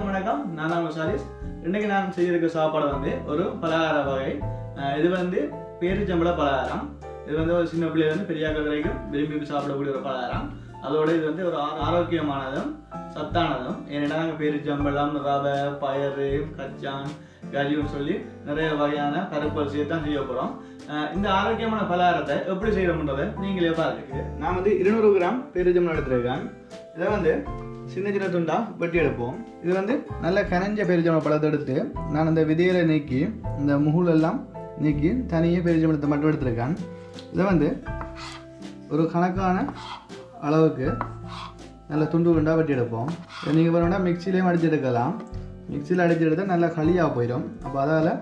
அனைவருக்கும் வணக்கம். நான் தான் சாரிஸ் இன்னைக்கு நான் செய்திருக்க சாப்பாடு வந்து ஒரு பலகார வகை. இது வந்து பேரிச்சம்பள பலகாரம். இது வந்து ஒரு சின்ன பிள்ளைல இருந்து பெரியாக்கள் வரைக்கும் விரும்பி சாப்பிடக்கூடிய ஒரு பலகாரம். அதோட இது வந்து ஒரு ஆரோக்கியமானதும் சத்தானதும். ஏன்னா நாங்கள் பேரிச்சம்பளம் ரவை பயறு கச்சான் கரியும் சொல்லி நிறைய வகையான பருப்பு தான் செய்ய போகிறோம் இந்த ஆரோக்கியமான பலகாரத்தை எப்படி செய்யணும்ன்றதை நீங்களே பாருங்க. நான் வந்து இருநூறு கிராம் பேரிச்சம்பளம் எடுத்துருக்கேன். இதை வந்து சின்ன சின்ன துண்டாக வெட்டி எடுப்போம். இது வந்து நல்ல கனைஞ்ச பெருஜம்பள பழத்தை எடுத்து நான் அந்த விதையில நீக்கி இந்த முகுலெல்லாம் நீக்கி தனியாக பெருஜம்பளத்தை மட்டும் எடுத்திருக்கேன். இதை வந்து ஒரு கணக்கான அளவுக்கு நல்ல துண்டு துண்டாக வெட்டி எடுப்போம். இதை நீங்கள் வேணும்னா மிக்சிலையும் அடித்து எடுக்கலாம். மிக்சியில் அடித்து எடுத்தால் நல்லா களியாக போயிடும். அப்போ அதால்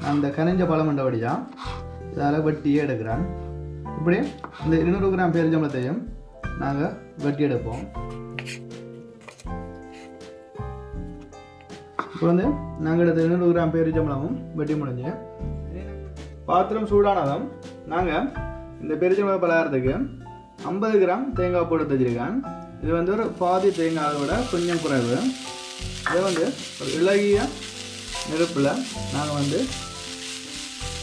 நான் அந்த கனைஞ்ச பழம் மண்டபடியாக இதால் வெட்டியே எடுக்கிறேன். இப்படி இந்த இருநூறு கிராம் பெருஞ்சம்பளத்தையும் நாங்கள் வெட்டி எடுப்போம். இப்போ வந்து நாங்கள் எடுத்த இருநூறு கிராம் பெருச்சம்பளமும் வெட்டி முடிஞ்சு. பாத்திரம் சூடானதும் நாங்கள் இந்த பெருச்சம்பளம் பலகாரத்துக்கு ஐம்பது கிராம் தேங்காய் போட்டு வச்சிருக்கேன். இது வந்து ஒரு பாதி தேங்காய் விட கொஞ்சம் குறைவு. இதை வந்து ஒரு இலகிய நெருப்பில் நாங்கள் வந்து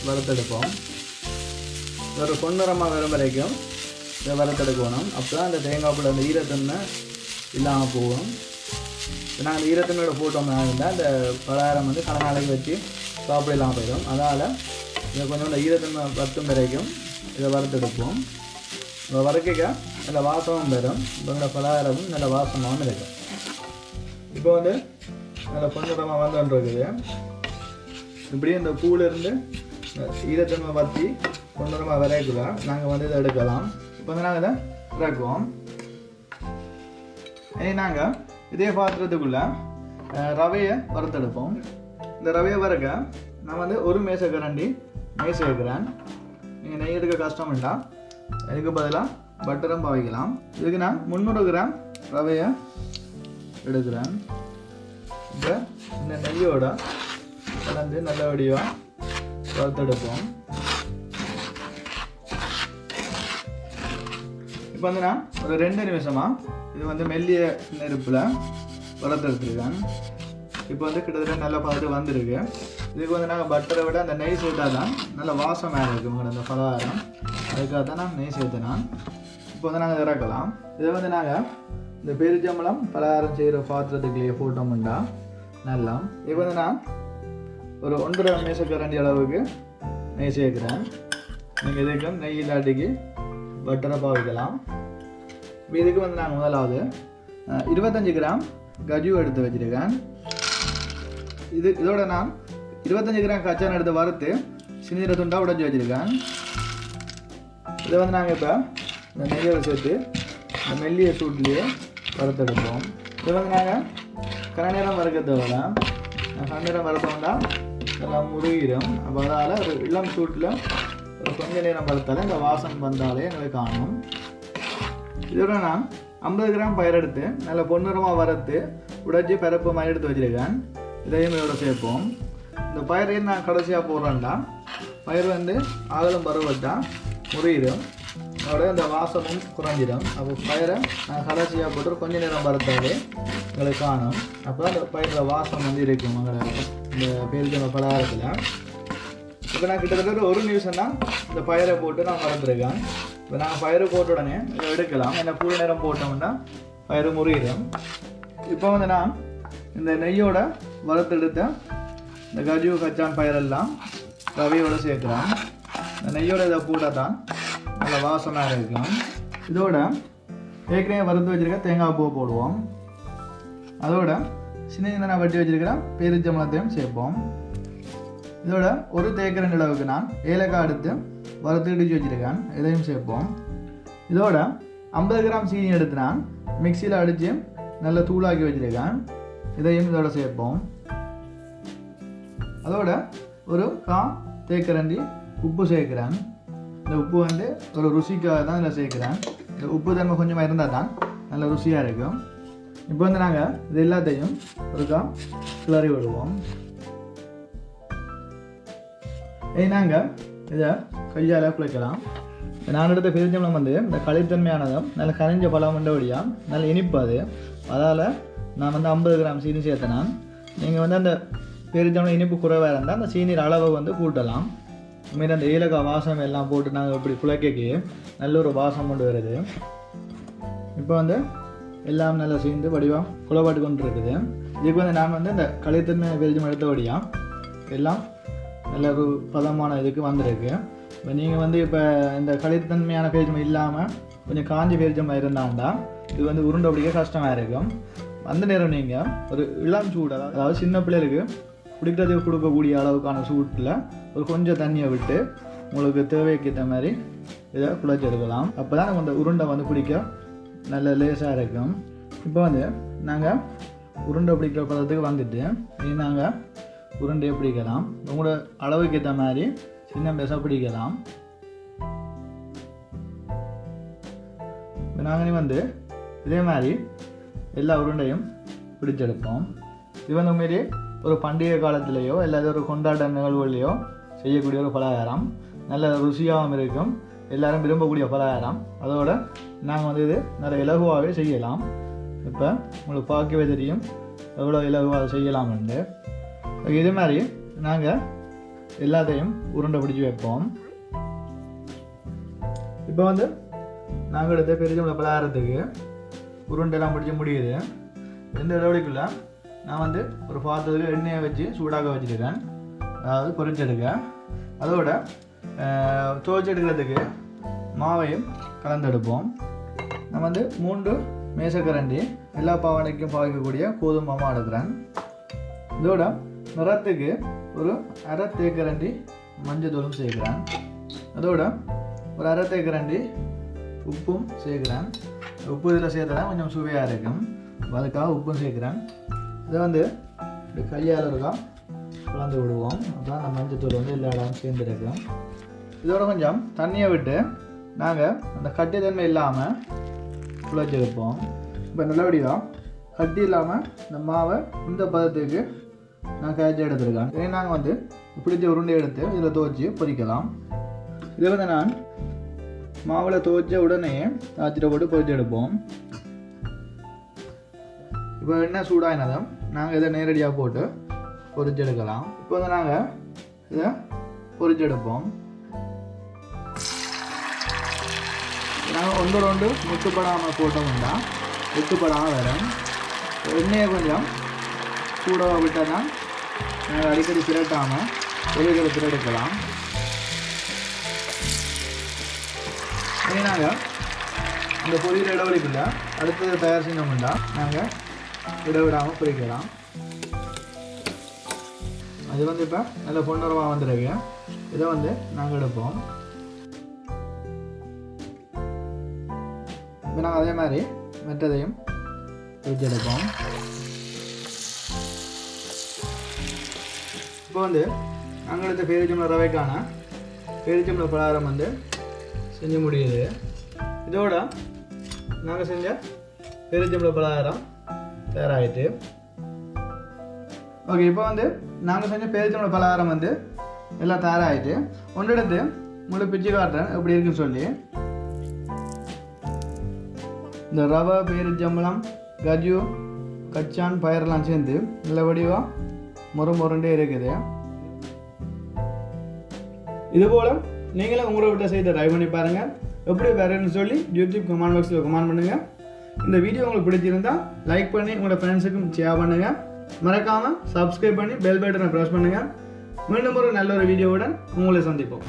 வறுத்தெடுப்போம். ஒரு பொன்னிறமாக வரும் வரைக்கும் இதை வறுத்தெடுக்கணும் அப்போ தான் அந்த தேங்காய் அந்த ஈரத்தன்மை இல்லாமல் போகும். இப்போ நாங்கள் ஈரத்தன்மையோட போட்டோம்னா இருந்தால் அந்த பலகாரம் வந்து கடை நாளைக்கு வச்சு சாப்பிடலாம் போயிடும். அதனால் இதை கொஞ்சம் இந்த ஈரத்தன்மை பத்தும் வரைக்கும் இதை வறுத்தெடுப்போம் இப்போ வறுக்க நல்ல வாசமும் வரும். இப்போ பலகாரமும் நல்ல வாசமாகவும் இருக்கும். இப்போ வந்து நல்ல கொஞ்சமாக வந்துருக்குது இப்படியே இந்த பூவிலிருந்து ஈரத்தன்மை பற்றி பொன்னிறமாக வரைக்குள்ள நாங்கள் வந்து இதை எடுக்கலாம். இப்போ வந்து நாங்கள் இதை இறக்குவோம் இனி நாங்கள் இதே பாத்திரத்துக்குள்ளே ரவையை வறுத்தெடுப்போம் இந்த ரவையை வறுக்க நான் வந்து ஒரு மேசை கரண்டி நெய் சேர்க்கிறேன் நீங்கள் நெய் எடுக்க கஷ்டம் இல்லை இதுக்கு பதிலாக பட்டரும் பாவிக்கலாம் இதுக்கு நான் முந்நூறு கிராம் ரவையை எடுக்கிறேன் இப்போ இந்த நெய்யோட கலந்து நல்லபடியாக வறுத்தெடுப்போம் இப்போ வந்து நான் ஒரு ரெண்டு நிமிஷமாக இது வந்து மெல்லிய நெருப்பில் வளர்த்துருக்கேன் இப்போ வந்து கிட்டத்தட்ட நல்லா பார்த்து வந்திருக்கு. இதுக்கு வந்து நாங்கள் பட்டரை விட அந்த நெய் சேர்த்தா தான் நல்ல வாசமாக இருக்கு உங்களோட அந்த பலகாரம். அதுக்காக தான் நான் நெய் சேர்த்தேன் இப்போ வந்து நாங்கள் இறக்கலாம். இதை வந்து நாங்கள் இந்த பெருஜம்பளம் பலகாரம் செய்கிற பாத்திரத்துக்குள்ளேயே போட்டோம்னா நல்லா. இப்போ வந்து நான் ஒரு ஒன்றரை மேசக்கரண்டி அளவுக்கு நெய் சேர்க்குறேன். நீங்கள் இதுக்கும் நெய் இல்லாட்டிக்கு பட்டரை பாவிக்கலாம் இப்போ இதுக்கு வந்து நாங்கள் முதலாவது இருபத்தஞ்சி கிராம் கஜு எடுத்து வச்சுருக்கேன். இது இதோட நான் இருபத்தஞ்சி கிராம் கச்சான் எடுத்து வறுத்து சின்ன துண்டாக உடஞ்சி வச்சுருக்கேன். இதை வந்து நாங்கள் இப்போ இந்த நெய்யோட சேர்த்து இந்த மெல்லிய சூட்லேயே வறுத்தெடுப்போம் இதை வந்து நாங்கள் கன நேரம் வறுக்கிறத விட கன நேரம் வறுத்தோம்னா எல்லாம் முருகிடும். அப்போ அதால் ஒரு இளம் சூட்டில் கொஞ்ச நேரம் வறுத்தாலே இந்த வாசம் வந்தாலே எங்களுக்கு காணும். இதோட நான் ஐம்பது கிராம் பயிர் எடுத்து நல்ல பொன்னிறமாக வறுத்து உடைச்சி பிறப்பு மாதிரி எடுத்து வச்சுருக்கேன். இதையும் இதோட சேர்ப்போம். இந்த பயிரையும் நான் கடைசியாக போடுறேன்டா. பயிர் வந்து ஆகலும் பருவட்டா முறியிடும். அதோட இந்த வாசமும் குறைஞ்சிடும். அப்போ பயிரை நான் கடைசியாக போட்டு கொஞ்ச நேரம் வறுத்தாலே எங்களுக்கு காணும். அப்போ தான் இந்த பயிரில் வாசம் வந்து இருக்கும். எங்களை இந்த பேருக்கிற பலகாரத்தில். இப்போ நான் கிட்டத்தட்ட ஒரு ஒரு நிமிஷம் தான் இந்த பயிரை போட்டு நான் மறந்துருக்கேன். இப்போ நாங்கள் பயிறு போட்ட உடனே இதை எடுக்கலாம். ஏன்னா புது நேரம் போட்டோம்னா பயிறு முறியிடும் இப்போ வந்து நான் இந்த நெய்யோட வறுத்தெடுத்த இந்த கஜு கச்சான் பயிரெல்லாம் ரவையோட சேர்க்குறேன். இந்த நெய்யோட இதை போட்டால் தான் நல்ல வாசமாக இருக்கும். இதோட ஏற்கனவே வறுத்து வச்சுருக்க தேங்காய் பூ போடுவோம். அதோட சின்ன சின்ன வட்டி வச்சுருக்கிற பேரிச்சம்பளத்தையும் சேர்ப்போம். இதோட ஒரு தேக்கரண்டி அளவுக்கு நான் ஏலக்காய் எடுத்து வறுத்து இடிச்சு வச்சிருக்கேன். இதையும் சேர்ப்போம். இதோட ஐம்பது கிராம் சீனி எடுத்து நான் மிக்சியில் அடித்து நல்லா தூளாக்கி வச்சுருக்கேன். இதையும் இதோட சேர்ப்போம். அதோட ஒரு கா தேக்கரண்டி உப்பு சேர்க்குறேன். இந்த உப்பு வந்து ஒரு ருசிக்காக தான் இதில் சேர்க்குறேன். இந்த உப்பு தன்மை கொஞ்சமாக இருந்தால் தான் நல்ல ருசியாக இருக்கும். இப்போ வந்து நாங்கள் இது எல்லாத்தையும் ஒரு கா கிளறி விடுவோம். ஏன்னாங்க இதை கையால் குழைக்கலாம் நான் எடுத்த பெருஞ்சம்பளம் வந்து இந்த களித்தன்மையானதும் நல்ல கரைஞ்ச பழம் உண்டபடியாக நல்ல இனிப்பு அது. அதால் நான் வந்து ஐம்பது கிராம் சீனி சேர்த்தேனான் நீங்கள் வந்து அந்த பெருத்தவனை இனிப்பு குறைவாக இருந்தால் அந்த சீனியின் அளவை வந்து கூட்டலாம். உண்மையில அந்த ஏலக்காய் வாசம் எல்லாம் போட்டு நாங்கள் இப்படி குழைக்கக்கு நல்ல ஒரு வாசம் கொண்டு வருது. இப்போ வந்து எல்லாம் நல்லா சேர்ந்து வடிவாக குளப்பாட்டு கொண்டு இருக்குது இதுக்கு வந்து நான் வந்து இந்த கலைத்தன்மை பெருஜம் எடுத்தபடியாக எல்லாம் நல்ல ஒரு பதமான இதுக்கு வந்திருக்கு. இப்போ நீங்கள் வந்து இப்போ இந்த கலைத்தன்மையான பேஜம் இல்லாமல் கொஞ்சம் காஞ்சி பேரிச்சமாக இருந்தாண்டா இது வந்து உருண்டை பிடிக்க கஷ்டமாக இருக்கும். அந்த நேரம் நீங்கள் ஒரு இளம் சூடு அதாவது சின்ன பிள்ளைகளுக்கு குடிக்கிறதுக்கு கொடுக்கக்கூடிய அளவுக்கான சூட்டில் ஒரு கொஞ்சம் தண்ணியை விட்டு உங்களுக்கு தேவைக்கு ஏற்ற மாதிரி இதை குழைச்செடுக்கலாம் அப்போ தான் நம்ம அந்த உருண்டை வந்து பிடிக்க நல்ல லேசாக இருக்கும். இப்போ வந்து நாங்கள் உருண்டை பிடிக்கிற பதத்துக்கு வந்துட்டு இனி நாங்கள் உருண்டையை பிடிக்கலாம். உங்களோட அளவுக்கு ஏற்ற மாதிரி சின்ன பெருசாக பிடிக்கலாம். இப்போ நாங்கள் வந்து இதே மாதிரி எல்லா உருண்டையும் பிடிச்செடுப்போம். இது வந்து உண்மையிலேயே ஒரு பண்டிகை காலத்திலேயோ இல்லாத ஒரு கொண்டாட்ட நிகழ்வுகளையோ செய்யக்கூடிய ஒரு பலகாரம். நல்ல ருசியாகவும் இருக்கும். எல்லாரும் விரும்பக்கூடிய பலகாரம். அதோட நாங்கள் வந்து இது நிறைய இலகுவாகவே செய்யலாம். இப்போ உங்களுக்கு பார்க்கவே தெரியும். எவ்வளோ இலகுவாக செய்யலாம் என்று இதே மாதிரி நாங்கள் எல்லாத்தையும் உருண்டை பிடிச்சி வைப்போம். இப்போ வந்து நாங்கள் எடுத்த பெரிய பலகாரத்துக்கு உருண்டைலாம் பிடிச்சி முடியுது. இந்த இடவெளிக்குள்ள நான் வந்து ஒரு பாத்திரத்துக்கு எண்ணெயை வச்சு சூடாக வச்சுருக்கேன். அதாவது பொரிச்செடுக்க அதோட அஹ், எடுக்கிறதுக்கு மாவையும் கலந்தெடுப்போம். நான் வந்து மூன்று மேசக்கரண்டி எல்லா பாவனைக்கும் பாவிக்கக்கூடிய கோதுமாவும் எடுக்கிறேன். இதோட நிறத்துக்கு ஒரு அரை தேக்கரண்டி மஞ்சத்தூளும் சேர்க்குறேன். அதோட ஒரு அரை தேக்கரண்டி உப்பும் சேர்க்குறேன். உப்பு இதில் சேர்த்தா கொஞ்சம் சுவையாக இருக்கும். அதுக்காக உப்பும் சேர்க்குறேன். இதை வந்து இப்படி கையால் இருக்கா கலந்து விடுவோம். அதான் அந்த மஞ்சத்தூள் வந்து எல்லா இடமும் சேர்ந்துருக்கும். இதோட கொஞ்சம் தண்ணியை விட்டு நாங்கள் அந்த கட்டித்தன்மை இல்லாமல் குழச்சி வைப்போம். இப்போ நல்லபடியாக கட்டி இல்லாமல் இந்த மாவை இந்த பதத்துக்கு நான் காய்ச்சி எடுத்துருக்கேன். இதை நாங்கள் வந்து பிடிச்ச உருண்டை எடுத்து இதில் துவச்சி பொரிக்கலாம் இதை வந்து நான் மாவில் துவைச்ச உடனே தாச்சிட்ட போட்டு பொரிச்சு எடுப்போம். இப்போ என்ன சூடாயினதும் நாங்கள் இதை நேரடியாக போட்டு பொரிச்சு எடுக்கலாம். இப்போ வந்து நாங்கள் இதை பொரிச்சு எடுப்போம். நாங்கள் ஒன்று ரெண்டு முட்டுப்படாமல் போட்டோம்னா முட்டுப்படாமல் வரும். எண்ணெயை கொஞ்சம் சூடாக விட்டால் தான் நாங்கள் அடிக்கடி திரட்டாமல் வெளியில் திரட்டலாம் இனி நாங்கள் இந்த பொரியல் இடஒழிப்பில் அடுத்தது தயார் செஞ்சோம்னா நாங்கள் இடவிடாமல் பொரிக்கலாம் அது வந்து இப்போ நல்ல பொன்னுறவாக வந்துருக்கு இதை வந்து நாங்கள் எடுப்போம். இப்போ நாங்கள் அதே மாதிரி மற்றதையும் வச்சு எடுப்போம். இப்போ வந்து நாங்கள் எடுத்த பேரிச்சம்பள ரவைக்கான பேரிச்சம்பள பலகாரம் வந்து செஞ்சு முடியுது. இதோட நாங்கள் செஞ்ச பேரிச்சம்பள பலகாரம் தயாராகிட்டு ஓகே இப்போ வந்து நாங்கள் செஞ்ச பேரிச்சம்பள பலகாரம் வந்து எல்லாம் தயாராகிட்டு ஒன்றெடுத்து முழு பிச்சு காட்டுறேன் எப்படி இருக்குன்னு சொல்லி. இந்த ரவை பேரிச்சம்பளம் கஜு கச்சான் பயிரெல்லாம் சேர்ந்து நல்ல வடிவாக முறை முரண்டே இருக்குது. இதுபோல் நீங்களும் உங்களோட விட்ட செய்த ட்ரை பண்ணி பாருங்கள் எப்படி வேறுன்னு சொல்லி யூடியூப் கமெண்ட் பாக்ஸில் கமெண்ட் பண்ணுங்கள் இந்த வீடியோ உங்களுக்கு பிடிச்சிருந்தால் லைக் பண்ணி உங்களோட ஃப்ரெண்ட்ஸுக்கும் ஷேர் பண்ணுங்கள் மறக்காமல் சப்ஸ்கிரைப் பண்ணி பெல் பட்டனை ப்ரெஸ் பண்ணுங்கள் மீண்டும் ஒரு நல்ல ஒரு வீடியோவுடன் உங்களை சந்திப்போம்.